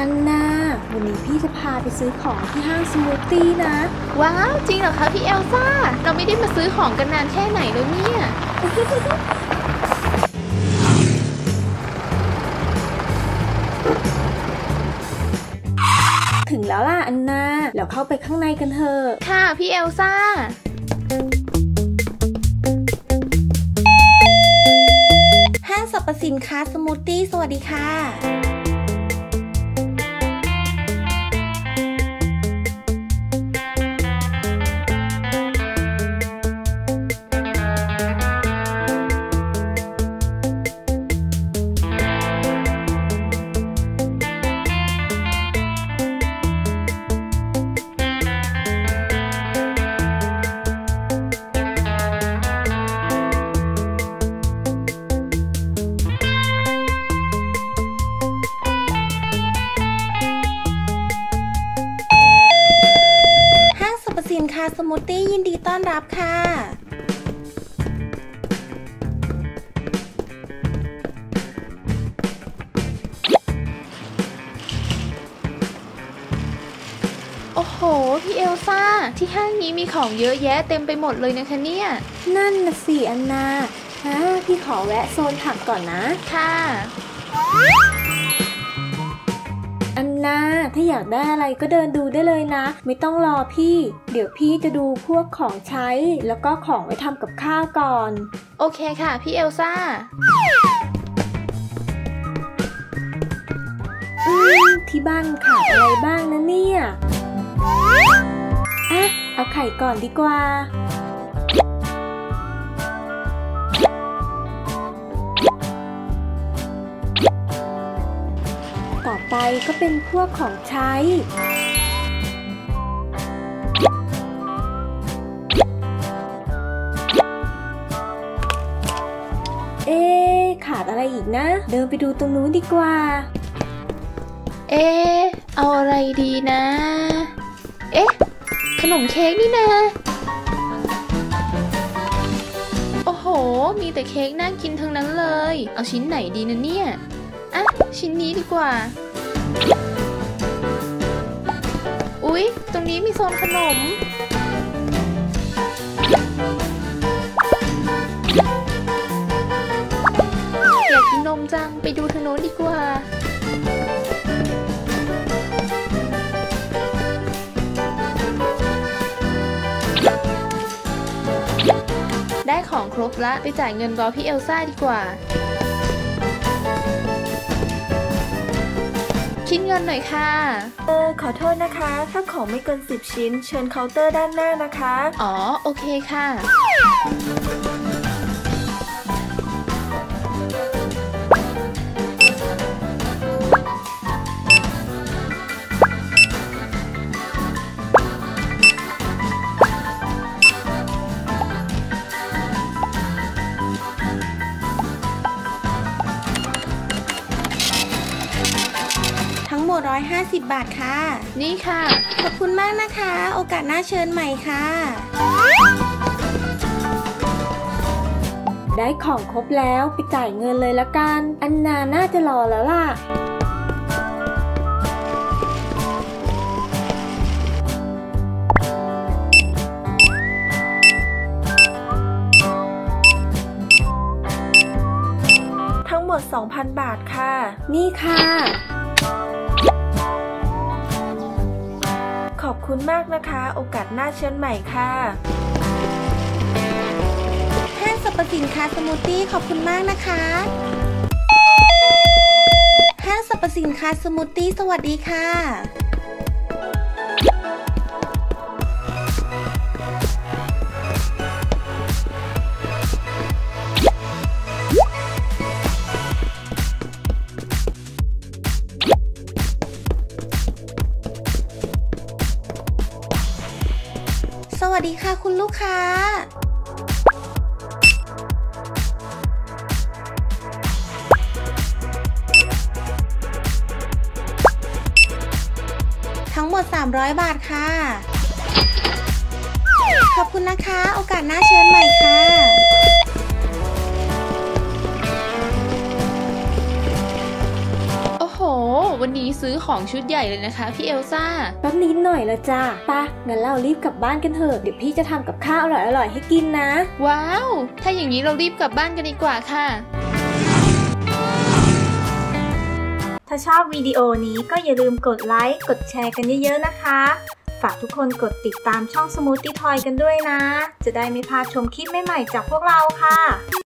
อันนา วันนี้พี่จะพาไปซื้อของที่ห้างสมูทตี้นะ ว้าว จริงเหรอคะพี่เอลซ่า เราไม่ได้มาซื้อของกันนานแค่ไหนแล้วเนี่ย ถึงแล้วล่ะอันนาแล้วเข้าไปข้างในกันเถอะ ค่ะพี่เอลซ่า ห้างสรรพสินค้าสมูทตี้สวัสดีค่ะ สรรพสินค้าสมูทตี้ยินดีต้อนรับค่ะ โอ้โห พี่เอลซ่า ที่ห้างนี้มีของเยอะแยะเต็มไปหมดเลยนะคะเนี่ย นั่นนะสิอันนาฮะพี่ขอแวะโซนผักก่อนนะ ค่ะอั นนาถ้าอยากได้อะไรก็เดินดูได้เลยนะ ไม่ต้องรอพี่ เดี๋ยวพี่จะดูพวกของใช้ แล้วก็ของไว้ทำกับข้าวก่อน โอเคค่ะ พี่เอลซ่าอืมที่บ้านขาดอะไรบ้างนะเนี่ย อะ เอาไข่ก่อนดีกว่า ก็เป็นพวกของใช้ เอ๊ขาดอะไรอีกนะ เดินไปดูตรงนู้นดีกว่า เอ๊เอาอะไรดีนะ เอ๊ะ ขนมเค้กนี่นะโอ้โหมีแต่เค้กน่ากินทั้งนั้นเลย เอาชิ้นไหนดีนะเนี่ย อะ ชิ้นนี้ดีกว่า อุ๊ย ตรงนี้มีโซนขนม อยากกินนมจัง ไปดูทางโน้นดีกว่า ได้ของครบละ ไปจ่ายเงินรอพี่เอลซ่าดีกว่า คิดเงินหน่อยค่ะ เออขอโทษนะคะ ถ้าของไม่เกิน 10 ชิ้น เชิญเคาน์เตอร์ด้านหน้านะคะ อ๋อ โอเคค่ะ 150 บาทค่ะ นี่ค่ะ ขอบคุณมากนะคะ โอกาสหน้าเชิญใหม่ค่ะ ได้ของครบแล้วไปจ่ายเงินเลยละกัน อันนาน่าจะรอแล้วล่ะทั้งหมด2,000 บาทค่ะ นี่ค่ะ คุณมากนะคะ โอกาสหน้าเชิญใหม่ค่ะห้างสรรพสินค้าสมูทตี้ขอบคุณมากนะคะห้างสรรพสินค้าสมูทตี้สวัสดีค่ะ วัสดีค่ะคุณลูกค้าทั้งหมด 300 บาทค่ะ ขอบคุณนะคะ โอกาสหน้าเชิญใหม่ค่ะ นนี้ซื้อของชุดใหญ่เลยนะคะพี่เอลซ่าแป๊บนิดหน่อยละจ้าปะงั้นเรารีบกลับบ้านกันเถอะ เดี๋ยวพี่จะทำกับข้าวอร่อยๆให้กินนะ ว้าว ถ้าอย่างนี้เรารีบกลับบ้านกันดีกว่าค่ะถ้าชอบวิดีโอนี้ก็อย่าลืมกดไลค์ กดแชร์กันเยอะๆนะคะ ฝากทุกคนกดติดตามช่อง Smoothie Toy กันด้วยนะ จะได้ไม่พลาดชมคลิปใหม่ๆจากพวกเราค่ะ